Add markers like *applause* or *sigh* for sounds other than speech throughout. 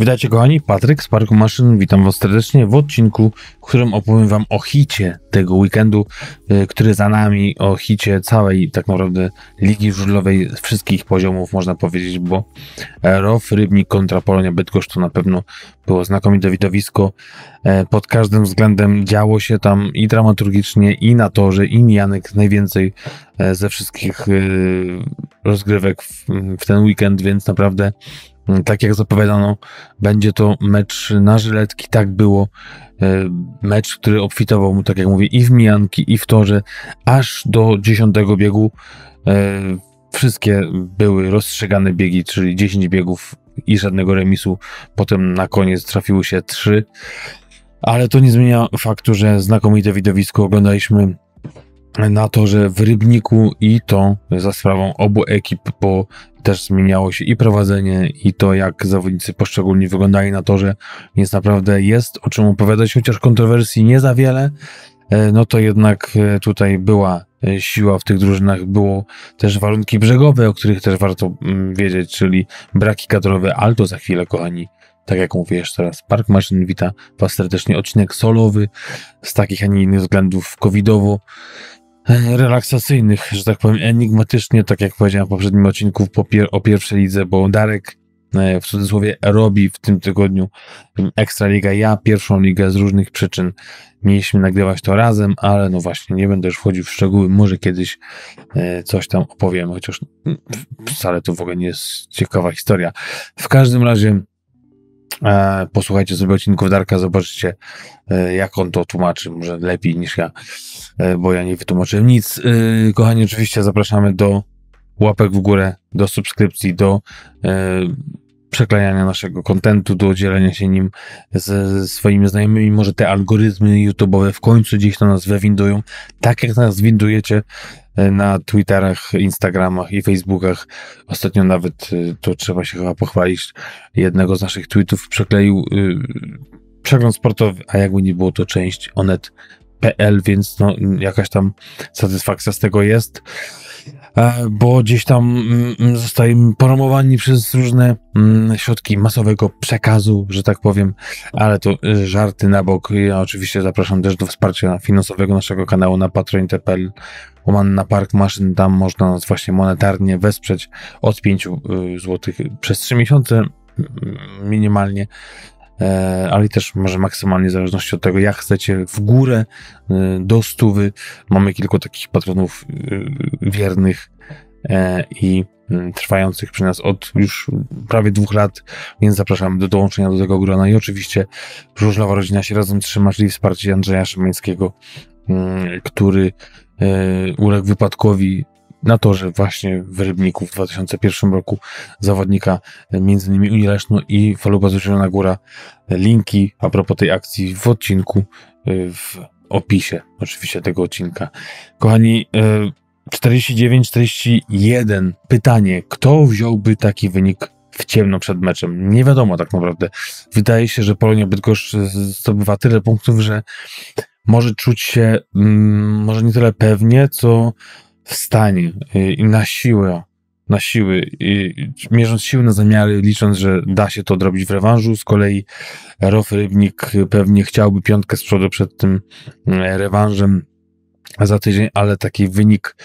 Witajcie kochani, Patryk z Parku Maszyn, witam was serdecznie w odcinku, w którym opowiem wam o hicie tego weekendu, y, który za nami, o hicie całej tak naprawdę ligi żużlowej wszystkich poziomów można powiedzieć, bo ROF Rybnik kontra Polonia Bydgoszcz to na pewno było znakomite widowisko, e, pod każdym względem działo się tam i dramaturgicznie, i na torze, i Janek najwięcej e, ze wszystkich y, rozgrywek w, ten weekend, więc naprawdę tak jak zapowiadano, będzie to mecz na żyletki, tak było. E, mecz, który obfitował mu, tak jak mówię, i w mijanki, i w torze, aż do dziesiątego biegu. E, wszystkie były rozstrzygane biegi, czyli 10 biegów i żadnego remisu. Potem na koniec trafiły się trzy. Ale to nie zmienia faktu, że znakomite widowisko oglądaliśmy na torze w Rybniku i to za sprawą obu ekip, bo też zmieniało się i prowadzenie, i to, jak zawodnicy poszczególni wyglądali na torze, więc naprawdę jest o czym opowiadać, chociaż kontrowersji nie za wiele, e, no to jednak e, tutaj była e, siła w tych drużynach, było też warunki brzegowe, o których też warto mm, wiedzieć, czyli braki kadrowe, ale to za chwilę, kochani. Tak jak mówię jeszcze raz, Park Maszyn wita Was serdecznie. Odcinek solowy z takich, a nie innych względów covidowo relaksacyjnych, że tak powiem, enigmatycznie, tak jak powiedziałem w poprzednim odcinku o pierwszej lidze, bo Darek e, w cudzysłowie robi w tym tygodniu Ekstraliga, ja pierwszą ligę z różnych przyczyn. Mieliśmy nagrywać to razem, ale no właśnie, nie będę już wchodził w szczegóły, może kiedyś e, coś tam opowiem, chociaż wcale to w ogóle nie jest ciekawa historia. W każdym razie E, posłuchajcie sobie odcinków Darka, zobaczycie, e, jak on to tłumaczy, może lepiej niż ja, e, bo ja nie wytłumaczyłem nic. Kochani, oczywiście zapraszamy do łapek w górę, do subskrypcji, do przeklejania naszego kontentu, do dzielenia się nim ze swoimi znajomymi. Może te algorytmy YouTube'owe w końcu gdzieś na nas wywindują. Tak jak nas windujecie e, na Twitterach, Instagramach i Facebookach. Ostatnio nawet, e, to trzeba się chyba pochwalić, jednego z naszych tweetów przekleił yy, przegląd sportowy, a jakby nie było to część onet.pl, więc no, jakaś tam satysfakcja z tego jest. E, bo gdzieś tam mm, mm, zostajemy poromowani przez różne mm, środki masowego przekazu, że tak powiem, ale to y, żarty na bok. Ja oczywiście zapraszam też do wsparcia finansowego naszego kanału na patron.pl łamany na Park Maszyn, tam można nas właśnie monetarnie wesprzeć od 5 y, zł przez 3 miesiące minimalnie E, ale też może maksymalnie w zależności od tego, jak chcecie, w górę e, do stówy. Mamy kilku takich patronów e, wiernych i trwających przy nas od już prawie dwóch lat, więc zapraszamy do dołączenia do tego grona i oczywiście żużlowa rodzina się razem trzyma, czyli wsparcie Andrzeja Szymańskiego, który uległ wypadkowi na torze właśnie w Rybniku w 2001 roku zawodnika między innymi Unii Leszno i Faluba Zielona Góra. Linki a propos tej akcji w odcinku y, w opisie oczywiście tego odcinka. Kochani, 49-41 y, pytanie, kto wziąłby taki wynik w ciemno przed meczem? Nie wiadomo tak naprawdę. Wydaje się, że Polonia Bydgoszcz zdobywa tyle punktów, że może czuć się mm, może nie tyle pewnie, co w stanie y, i na siłę, na siły, mierząc siły na zamiary, licząc, że da się to odrobić w rewanżu. Z kolei Rof Rybnik pewnie chciałby piątkę z przodu przed tym e, rewanżem za tydzień, ale taki wynik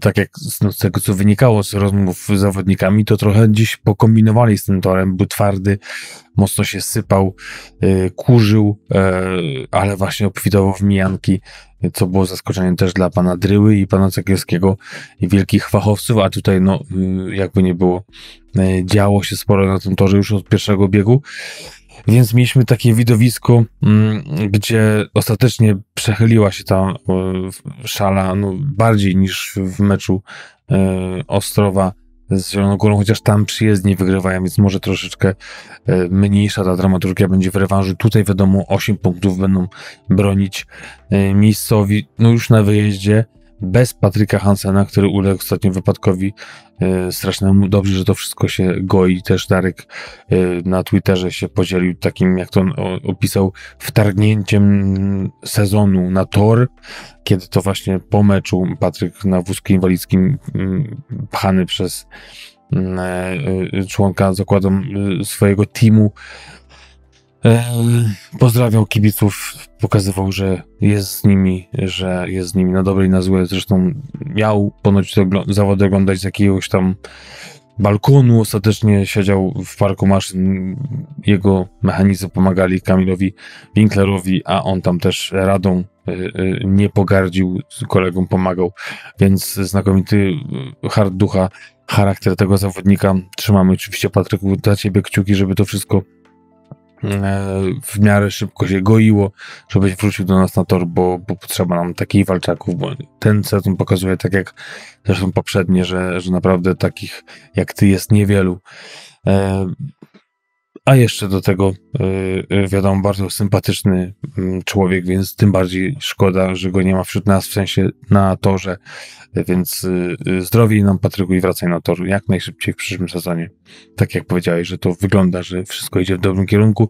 tak jak no, z tego, co wynikało z rozmów z zawodnikami, to trochę dziś pokombinowali z tym torem. Był twardy, mocno się sypał, yy, kurzył, yy, ale właśnie obfitował w mijanki, co było zaskoczeniem też dla pana Dryły i pana Cegielskiego i wielkich fachowców, a tutaj no, yy, jakby nie było, y, działo się sporo na tym torze już od pierwszego biegu. Więc mieliśmy takie widowisko, mm, gdzie ostatecznie przechyliła się ta e, szala no, bardziej niż w meczu e, Ostrowa z Zieloną Górą, chociaż tam przyjezdni wygrywają, więc może troszeczkę e, mniejsza ta dramaturgia będzie w rewanżu. Tutaj wiadomo, 8 punktów będą bronić miejscowi, no już na wyjeździe bez Patryka Hansena, który uległ ostatnio wypadkowi e, strasznemu. Dobrze, że to wszystko się goi. Też Darek e, na Twitterze się podzielił takim, jak to on opisał, wtargnięciem sezonu na tor, kiedy to właśnie po meczu Patryk na wózku inwalidzkim pchany przez członka zakładu swojego teamu. Pozdrawiał kibiców, pokazywał, że jest z nimi, że jest z nimi na dobre i na złe. Zresztą miał ponoć zawody oglądać z jakiegoś tam balkonu. Ostatecznie siedział w parku maszyn. Jego mechanicy pomagali Kamilowi Winklerowi, a on tam też radą y, y, nie pogardził, kolegom pomagał, więc znakomity hard ducha, charakter tego zawodnika. Trzymamy oczywiście, Patryku, dla ciebie kciuki, żeby to wszystko E, w miarę szybko się goiło, żebyś wrócił do nas na tor, bo, bo potrzeba nam takich walczaków, bo ten sezon pokazuje, tak jak zresztą poprzednie, że, że naprawdę takich jak ty jest niewielu. A jeszcze do tego, yy, wiadomo, bardzo sympatyczny yy, człowiek, więc tym bardziej szkoda, że go nie ma wśród nas, w sensie na torze. Więc yy, zdrowie nam, Patryku, i wracaj na tor jak najszybciej w przyszłym sezonie. Tak jak powiedziałeś, że to wygląda, że wszystko idzie w dobrym kierunku.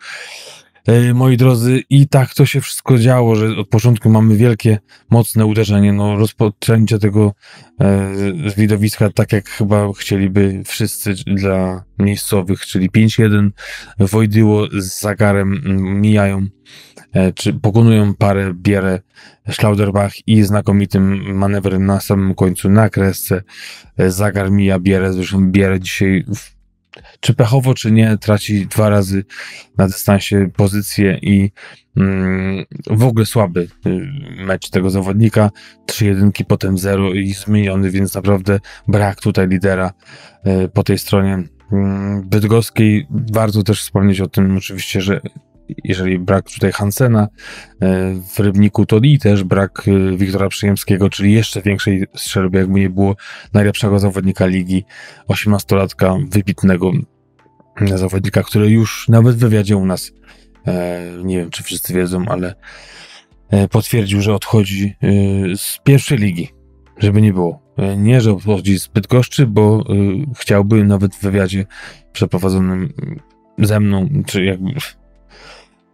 E, moi drodzy, i tak to się wszystko działo, że od początku mamy wielkie, mocne uderzenie. No, rozpoczęcie tego e, widowiska, tak jak chyba chcieliby wszyscy dla miejscowych, czyli 5-1. Wojdyło z Zagarem mijają, e, czy pokonują parę Bierę, Schlauderbach i znakomitym manewrem na samym końcu na kresce. E, Zagar mija Bierę, zresztą Bierę dzisiaj w czy pechowo, czy nie, traci dwa razy na dystansie pozycję i mm, w ogóle słaby y, mecz tego zawodnika. Trzy jedynki, potem zero i zmieniony, więc naprawdę brak tutaj lidera y, po tej stronie mm, bydgoskiej. Warto też wspomnieć o tym oczywiście, że jeżeli brak tutaj Hansena e, w Rybniku, to i też brak e, Wiktora Przyjemskiego, czyli jeszcze większej strzelby, jakby nie było najlepszego zawodnika ligi, 18-latka, wybitnego zawodnika, który już nawet w wywiadzie u nas, e, nie wiem czy wszyscy wiedzą, ale potwierdził, że odchodzi z pierwszej ligi, żeby nie było. Nie, że odchodzi z Bydgoszczy, bo chciałby nawet w wywiadzie przeprowadzonym ze mną, czy jakby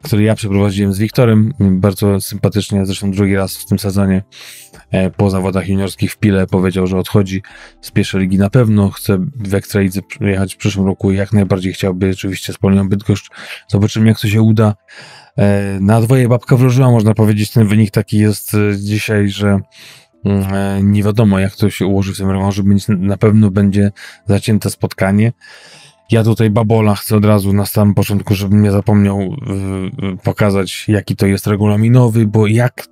który ja przeprowadziłem z Wiktorem, bardzo sympatycznie, zresztą drugi raz w tym sezonie e, po zawodach juniorskich w Pile powiedział, że odchodzi z pierwszej ligi na pewno, chce w Ekstralidze jechać w przyszłym roku jak najbardziej chciałby oczywiście z Polnią Bydgoszcz. Zobaczymy jak to się uda. E, na dwoje babka wróżyła, można powiedzieć, ten wynik taki jest e, dzisiaj, że mm, nie wiadomo jak to się ułoży w tym rewanżu, na pewno będzie zacięte spotkanie. Ja tutaj Babola chcę od razu na samym początku, żebym nie zapomniał yy, pokazać, jaki to jest regulaminowy, bo jak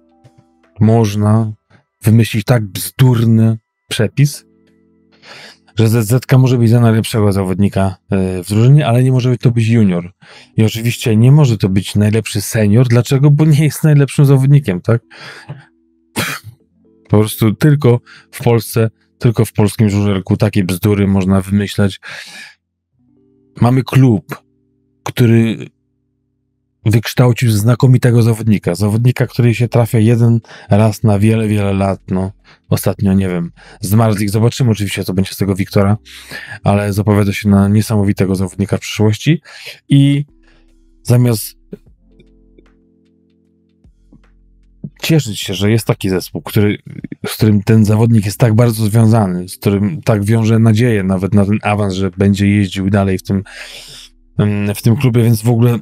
można wymyślić tak bzdurny przepis, że ZZ może być za najlepszego zawodnika yy, w drużynie, ale nie może być to być junior. I oczywiście nie może to być najlepszy senior. Dlaczego? Bo nie jest najlepszym zawodnikiem, tak? Po prostu tylko w Polsce, tylko w polskim żużelku takie bzdury można wymyślać. Mamy klub, który wykształcił znakomitego zawodnika. Zawodnika, który się trafia jeden raz na wiele, wiele lat. No, ostatnio, nie wiem, z Marzlik. Zobaczymy oczywiście, co będzie z tego Wiktora, ale zapowiada się na niesamowitego zawodnika w przyszłości. I zamiast cieszyć się, że jest taki zespół, który, z którym ten zawodnik jest tak bardzo związany, z którym tak wiąże nadzieję nawet na ten awans, że będzie jeździł dalej w tym, w tym klubie, więc w ogóle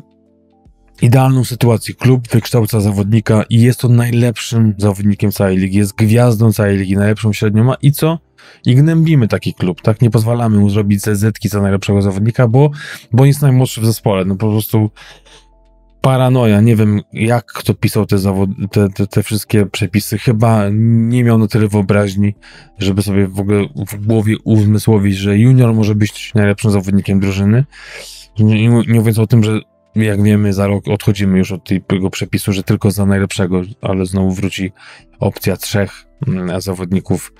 idealną sytuację. Klub wykształca zawodnika i jest on najlepszym zawodnikiem całej ligi, jest gwiazdą całej ligi, najlepszą średnią ma i co? I gnębimy taki klub, tak? Nie pozwalamy mu zrobić CZ za najlepszego zawodnika, bo, bo jest najmłodszy w zespole. No po prostu paranoja. Nie wiem, jak kto pisał te, zawody, te, te, te, wszystkie przepisy. Chyba nie miał na tyle wyobraźni, żeby sobie w ogóle w głowie uzmysłowić, że junior może być najlepszym zawodnikiem drużyny. Nie, nie mówiąc o tym, że jak wiemy, za rok odchodzimy już od tego przepisu, że tylko za najlepszego, ale znowu wróci opcja trzech mm, zawodników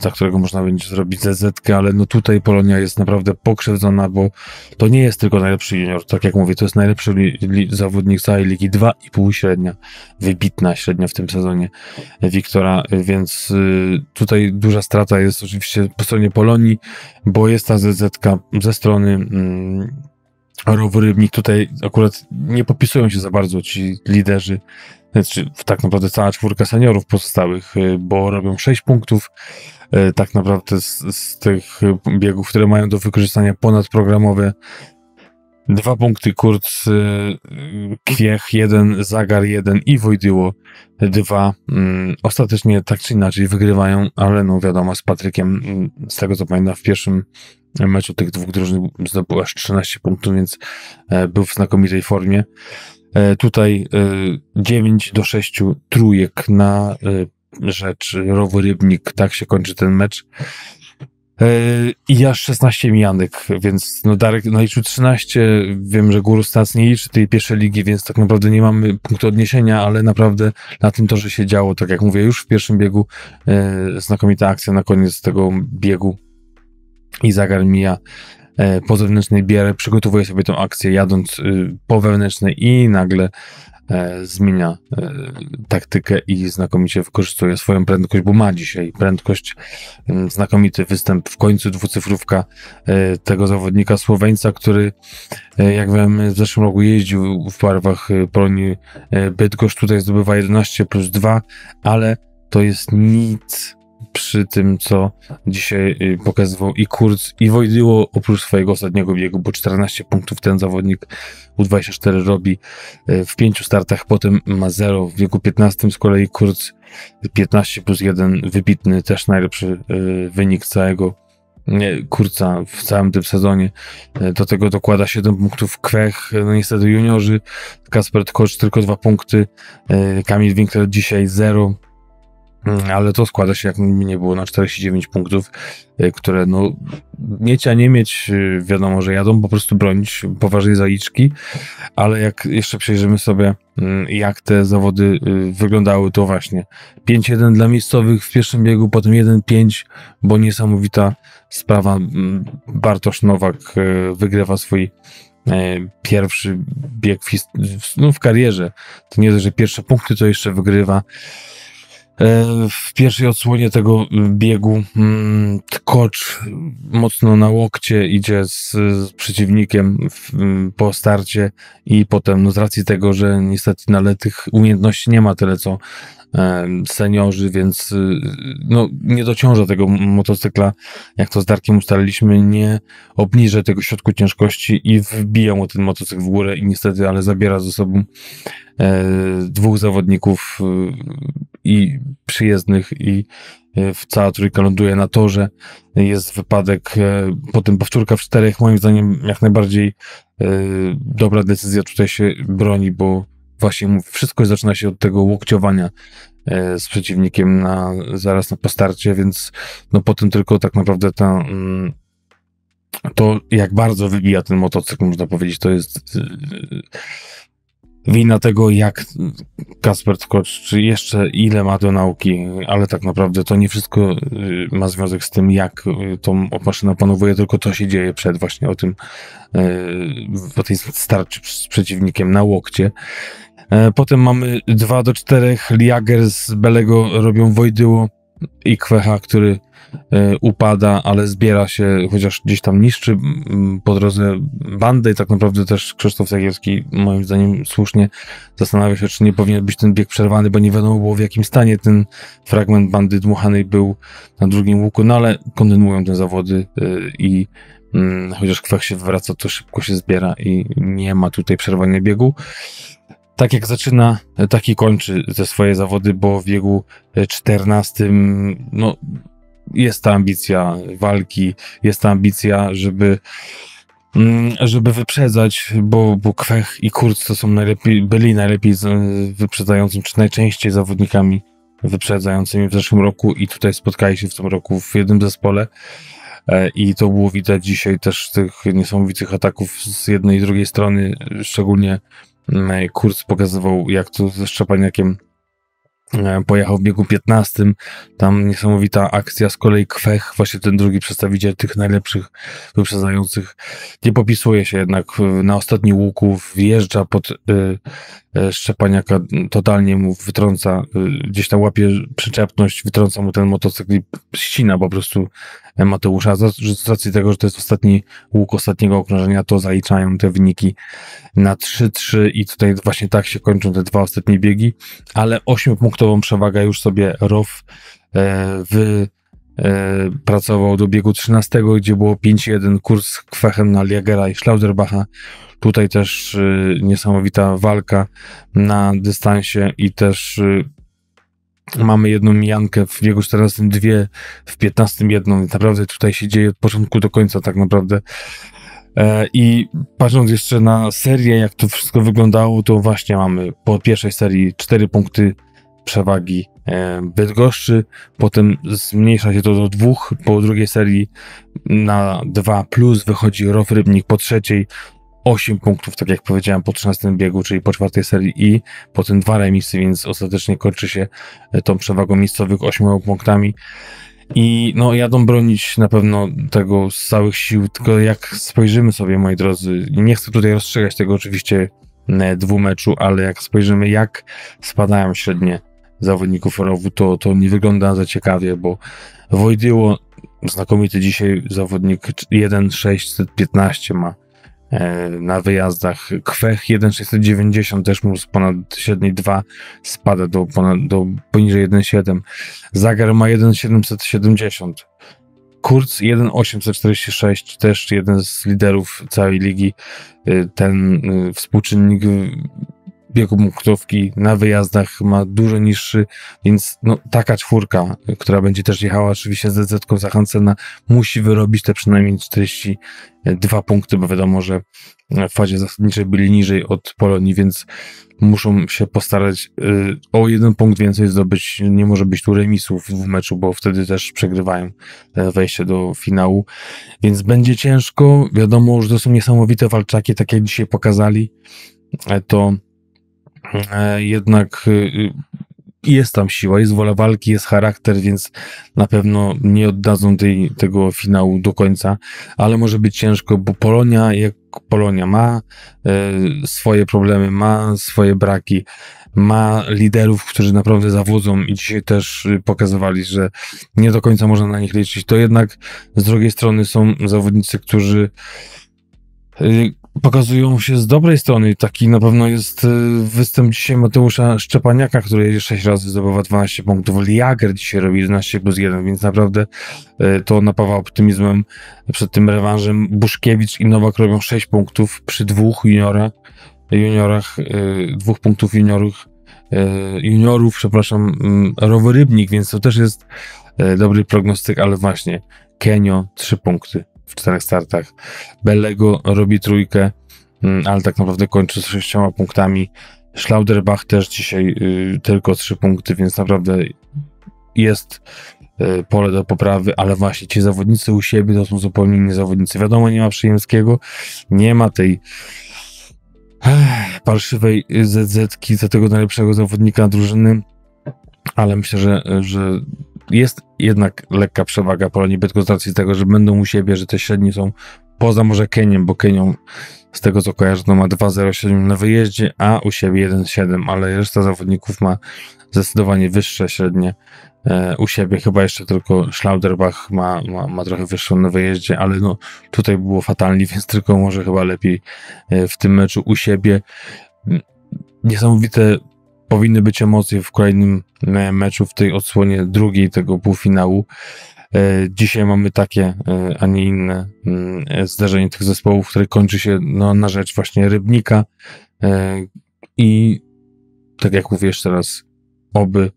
za którego można będzie zrobić ZZ, ale no tutaj Polonia jest naprawdę pokrzywdzona, bo to nie jest tylko najlepszy junior, tak jak mówię, to jest najlepszy li, li, zawodnik całej ligi, 2,5 średnia, wybitna średnia w tym sezonie Wiktora, więc y, tutaj duża strata jest oczywiście po stronie Polonii, bo jest ta ZZ ze strony mm, Rybnik. Tutaj akurat nie popisują się za bardzo ci liderzy, znaczy tak naprawdę cała czwórka seniorów pozostałych, y, bo robią 6 punktów, y, tak naprawdę z, z tych biegów, które mają do wykorzystania ponadprogramowe. Dwa punkty Kurz, Kwiech jeden, Zagar jeden i Wojdyło dwa. Mm, ostatecznie tak czy inaczej wygrywają, ale no wiadomo, z Patrykiem, mm, z tego co pamiętam, w pierwszym meczu tych dwóch drużyn zdobył aż 13 punktów, więc e, był w znakomitej formie. E, tutaj 9 e, do 6 trójek na rzecz Rowy Rybnik. Tak się kończy ten mecz. I aż 16 mijanek, więc no Darek naliczył 13. Wiem, że Guru Stas nie liczy tej pierwszej ligi, więc tak naprawdę nie mamy punktu odniesienia, ale naprawdę na tym torze się działo, tak jak mówię, już w pierwszym biegu znakomita akcja na koniec tego biegu i Zagar mija e, po zewnętrznej bierę, przygotowuje sobie tą akcję jadąc y, po wewnętrznej i nagle e, zmienia e, taktykę i znakomicie wykorzystuje swoją prędkość, bo ma dzisiaj prędkość. Mm, znakomity występ w końcu dwucyfrówka tego zawodnika Słoweńca, który jak wiem w zeszłym roku jeździł w barwach Polonii Bydgoszcz, tutaj zdobywa 11 plus 2, ale to jest nic przy tym, co dzisiaj y, pokazywał i Kurz, i Wojdyło, oprócz swojego ostatniego biegu, bo 14 punktów ten zawodnik U24 robi y, w pięciu startach, potem ma 0 w wieku 15, z kolei Kurz 15 plus 1, wybitny, też najlepszy y, wynik całego Kurca w całym tym sezonie. Do tego dokłada 7 punktów Kwech, no niestety juniorzy, Kasper Tkocz tylko 2 punkty, Kamil Winkler dzisiaj 0, Mm, ale to składa się, jak mi nie było, na 49 punktów, y, które no, mieć, a nie mieć, y, wiadomo, że jadą po prostu bronić poważnej zaliczki, ale jak jeszcze przejrzymy sobie, mm, jak te zawody y, wyglądały, to właśnie 5-1 dla miejscowych w pierwszym biegu, potem 1-5, bo niesamowita sprawa. Mm, Bartosz Nowak wygrywa swój pierwszy bieg w, no, w karierze. To nie, że pierwsze punkty to jeszcze wygrywa. E, w pierwszej odsłonie tego biegu mm, Tkocz mocno na łokcie idzie z, z przeciwnikiem w, po starcie i potem no z racji tego, że niestety na tych umiejętności nie ma tyle co seniorzy, więc y, no, nie dociąża tego motocykla, jak to z Darkiem ustaliliśmy, nie obniżę tego środku ciężkości i wbija mu ten motocykl w górę i niestety, ale zabiera ze sobą e, dwóch zawodników y, i przyjezdnych i e, w cała trójka ląduje na torze. Jest wypadek, e, potem powtórka w czterech. Moim zdaniem jak najbardziej dobra decyzja tutaj się broni, bo właśnie wszystko zaczyna się od tego łokciowania e, z przeciwnikiem na, zaraz na postarcie, więc no potem tylko tak naprawdę ta, mm, to jak bardzo wybija ten motocykl, można powiedzieć, to jest e, wina tego, jak Kasper Tkocz, czy jeszcze ile ma do nauki, ale tak naprawdę to nie wszystko e, ma związek z tym, jak tą maszyną opanowuje, tylko to się dzieje przed właśnie o tym, po tej starczy z przeciwnikiem na łokcie E, potem mamy 2 do 4. Liager z Belego robią Wojdyło i Kwecha, który upada, ale zbiera się, chociaż gdzieś tam niszczy po drodze bandę i tak naprawdę też Krzysztof Zagielski moim zdaniem słusznie zastanawia się, czy nie powinien być ten bieg przerwany, bo nie wiadomo było w jakim stanie ten fragment bandy dmuchanej był na drugim łuku, no ale kontynuują te zawody e, i mm, chociaż Kwech się wraca, to szybko się zbiera i nie ma tutaj przerwania biegu. Tak jak zaczyna, tak i kończy te swoje zawody, bo w wieku 14 no, jest ta ambicja walki, jest ta ambicja, żeby mm, żeby wyprzedzać, bo, bo Kwech i Kurz to są najlepiej, byli najlepiej wyprzedzającym, czy najczęściej zawodnikami wyprzedzającymi w zeszłym roku i tutaj spotkali się w tym roku w jednym zespole. E, i to było widać dzisiaj też tych niesamowitych ataków z jednej i drugiej strony, szczególnie Kurz pokazywał, jak to ze Szczepaniakiem pojechał w biegu 15. Tam niesamowita akcja, z kolei Kwech, właśnie ten drugi przedstawiciel tych najlepszych wyprzedzających, nie popisuje się jednak na ostatni łuku, wjeżdża pod e, Szczepaniaka totalnie mu wytrąca, e, gdzieś tam łapie przyczepność, wytrąca mu ten motocykl i ścina po prostu Mateusza. Z racji tego, że to jest ostatni łuk ostatniego okrążenia, to zaliczają te wyniki na 3-3 i tutaj właśnie tak się kończą te dwa ostatnie biegi, ale 8-punktową przewagę już sobie ROW w E, pracował do biegu 13, gdzie było 5-1 kurs z Kwechem na Liegera i Schlauderbacha. Tutaj też y, niesamowita walka na dystansie i y, mamy jedną mijankę w biegu 14, dwie w 15, jedną. Naprawdę tutaj się dzieje od początku do końca tak naprawdę. E, I patrząc jeszcze na serię, jak to wszystko wyglądało, to właśnie mamy po pierwszej serii 4 punkty przewagi e, Bydgoszczy, potem zmniejsza się to do dwóch, po drugiej serii na dwa plus wychodzi Row Rybnik po trzeciej, 8 punktów, tak jak powiedziałem, po 13 biegu, czyli po czwartej serii i potem dwa remisy, więc ostatecznie kończy się e, tą przewagą miejscowych 8 punktami. I no, jadą bronić na pewno tego z całych sił, tylko jak spojrzymy sobie, moi drodzy, nie chcę tutaj rozstrzygać tego oczywiście e, dwumeczu, ale jak spojrzymy, jak spadają średnie zawodników rowu, to, to nie wygląda za ciekawie, bo Wojdyło, znakomity dzisiaj zawodnik 1,615 ma e, na wyjazdach. Kwech 1,690 też mu z ponad średniej 2 spada do, ponad, do poniżej 1,7. Zagar ma 1,770. Kurz 1,846, też jeden z liderów całej ligi. E, ten e, współczynnik biegu punktówki na wyjazdach ma dużo niższy, więc no, taka czwórka, która będzie też jechała oczywiście z DZ-ką za Hansena, musi wyrobić te przynajmniej 42 punkty, bo wiadomo, że w fazie zasadniczej byli niżej od Polonii, więc muszą się postarać y, o jeden punkt więcej zdobyć. Nie może być tu remisów w meczu, bo wtedy też przegrywają e, wejście do finału. Więc będzie ciężko. Wiadomo, że to są niesamowite walczaki, tak jak dzisiaj pokazali. E, to jednak y, y, jest tam siła, jest wola walki, jest charakter, więc na pewno nie oddadzą tej, tego finału do końca, ale może być ciężko, bo Polonia, jak Polonia ma e, swoje problemy, ma swoje braki, ma liderów, którzy naprawdę zawodzą i dzisiaj też y, pokazywali, że nie do końca można na nich liczyć. To jednak z drugiej strony są zawodnicy, którzy pokazują się z dobrej strony. Taki na pewno jest y, występ dzisiaj Mateusza Szczepaniaka, który 6 razy zdobywa 12 punktów. Liager dzisiaj robi 11 plus 1, więc naprawdę y, to napawa optymizmem przed tym rewanżem. Buszkiewicz i Nowak robią 6 punktów przy dwóch juniorach, juniorach y, dwóch punktów juniorów, juniorów, przepraszam, mm, rowerybnik, więc to też jest dobry prognostyk, ale właśnie Kenio 3 punkty w czterech startach. Bellego robi trójkę, mm, ale tak naprawdę kończy z sześcioma punktami. Schlauderbach też dzisiaj y, tylko trzy punkty, więc naprawdę jest y, pole do poprawy, ale właśnie ci zawodnicy u siebie to są zupełnie inni zawodnicy. Wiadomo, nie ma Przyjemskiego, nie ma tej parszywej ZZ-ki za tego najlepszego zawodnika drużyny, ale myślę, że, że jest jednak lekka przewaga Polonii Bydgoszcz z racji tego, że będą u siebie, że te średnie są poza może Keniem, bo Kenią z tego co kojarzę to ma 2,07 na wyjeździe, a u siebie 1,7, ale reszta zawodników ma zdecydowanie wyższe średnie e, u siebie. Chyba jeszcze tylko Schlauderbach ma, ma, ma trochę wyższą na wyjeździe, ale no tutaj było fatalnie, *laughs* więc tylko może chyba lepiej e, w tym meczu u siebie. Niesamowite powinny być emocje w kolejnym e, meczu, w tej odsłonie drugiej tego półfinału. E, dzisiaj mamy takie, e, a nie inne mm, zdarzenie tych zespołów, które kończy się no, na rzecz właśnie Rybnika i tak jak mówię jeszcze raz, oby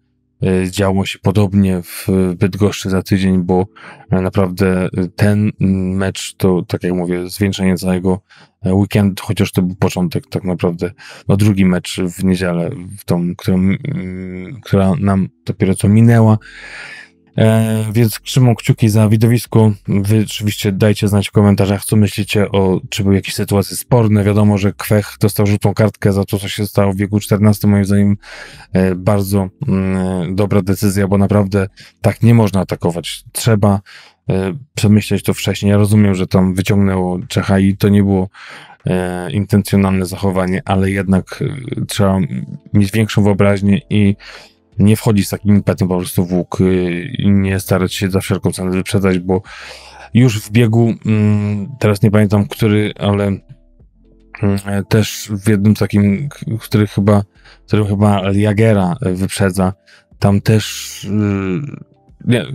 działo się podobnie w Bydgoszczy za tydzień, bo naprawdę ten mecz to, tak jak mówię, zwieńczenie całego weekendu, chociaż to był początek tak naprawdę, no drugi mecz w niedzielę, w tą, którą, która nam dopiero co minęła. E, więc trzymam kciuki za widowisko. Wy oczywiście dajcie znać w komentarzach, co myślicie o, czy były jakieś sytuacje sporne. Wiadomo, że Kwech dostał żółtą kartkę za to, co się stało w wieku 14. Moim zdaniem e, bardzo mm, dobra decyzja, bo naprawdę tak nie można atakować. Trzeba e, przemyśleć to wcześniej. Ja rozumiem, że tam wyciągnęło Czecha i to nie było e, intencjonalne zachowanie, ale jednak e, trzeba mieć większą wyobraźnię i nie wchodzić z takim impetem po prostu w łuk e, i nie starać się za wszelką cenę wyprzedzać, bo już w biegu, mm, teraz nie pamiętam który, ale mm, też w jednym takim, w którym chyba, w którym chyba Jagera wyprzedza, tam też y, nie,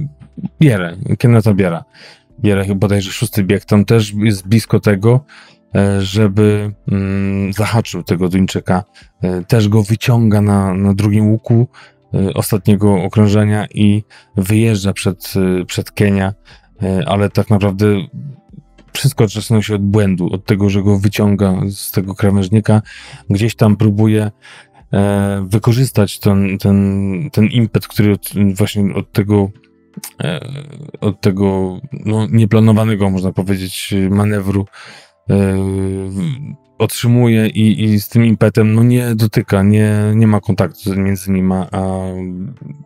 Bierę, Keneta Biera. Bierę bodajże szósty bieg, tam też jest blisko tego, e, żeby mm, zahaczył tego Duńczyka. E, też go wyciąga na, na drugim łuku ostatniego okrążenia i wyjeżdża przed, przed Kenia E, ale tak naprawdę wszystko zaczyna się od błędu, od tego, że go wyciąga z tego krawężnika, gdzieś tam próbuje e, wykorzystać ten, ten, ten impet, który od, właśnie od tego e, od tego no, nieplanowanego, można powiedzieć, manewru otrzymuje i, i z tym impetem no nie dotyka, nie, nie ma kontaktu między nim a, a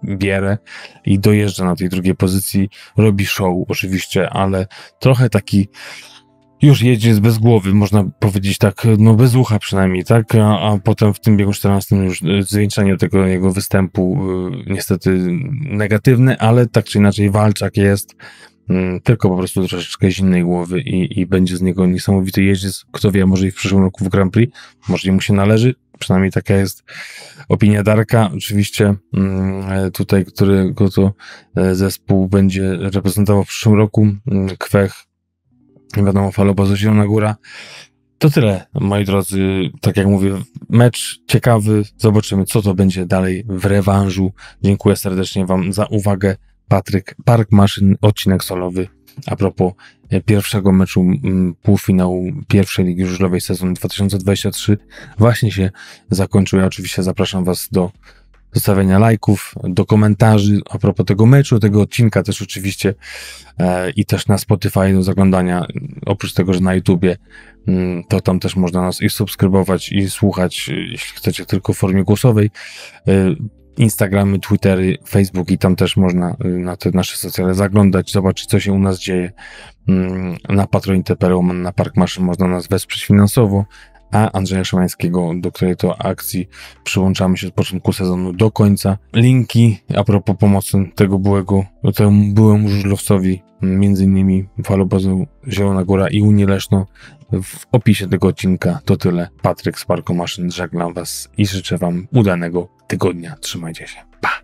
bierę i dojeżdża na tej drugiej pozycji, robi show oczywiście, ale trochę taki już jedzie bez głowy, można powiedzieć tak, no bez ucha przynajmniej, tak, a, a potem w tym biegu 14 już e, zwieńczenie tego jego występu y, niestety negatywne, ale tak czy inaczej walczak jest, tylko po prostu troszeczkę z innej głowy i, i będzie z niego niesamowity jeździec. Kto wie, może i w przyszłym roku w Grand Prix, może mu się należy, przynajmniej taka jest opinia Darka. Oczywiście mm, tutaj, którego to e, zespół będzie reprezentował w przyszłym roku, mm, Kwech, wiadomo, falobazo Zielona Góra. To tyle, moi drodzy. Tak jak mówię, mecz ciekawy. Zobaczymy, co to będzie dalej w rewanżu. Dziękuję serdecznie Wam za uwagę. Patryk, Park Maszyn, odcinek solowy. A propos e, pierwszego meczu półfinału pierwszej Ligi Żużlowej sezonu 2023 właśnie się zakończył. Ja oczywiście zapraszam Was do zostawienia lajków, do komentarzy a propos tego meczu, tego odcinka też oczywiście e, i też na Spotify do zaglądania. Oprócz tego, że na YouTubie, to tam też można nas i subskrybować i słuchać, jeśli chcecie tylko w formie głosowej. E, Instagramy, Twittery, Facebook i tam też można y, na te nasze socjale zaglądać, zobaczyć, co się u nas dzieje. Mm, na patronie.pl, na Park Maszyn można nas wesprzeć finansowo, a Andrzeja Szymańskiego, do której to akcji przyłączamy się od początku sezonu do końca. Linki a propos pomocy tego byłego, temu byłemu żużlowcowi, między innymi falobazu Zielona Góra i Unii Leszno w opisie tego odcinka. To tyle. Patryk z Parku Maszyn żegnam Was i życzę Wam udanego tygodnia. Trzymajcie się. Pa!